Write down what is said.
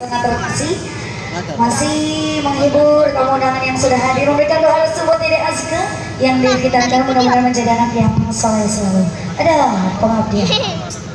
Sangat terima masih menghibur kamu undangan yang sudah hadir. Memberikan doa tersebut tidak Azka yang dikitarkan mudah-mudahan menjadi anak yang soleh selalu. Adalah pengabdian